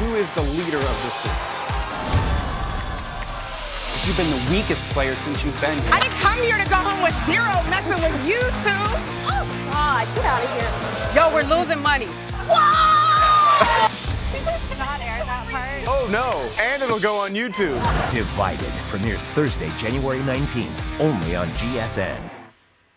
who is the leader of this group? You've been the weakest player since you've been here. I didn't come here to go home with zero messing with you two. Oh, God, get out of here. Yo, we're losing money. Whoa! Oh, no. And it'll go on YouTube. Divided premieres Thursday, January 19th, only on GSN.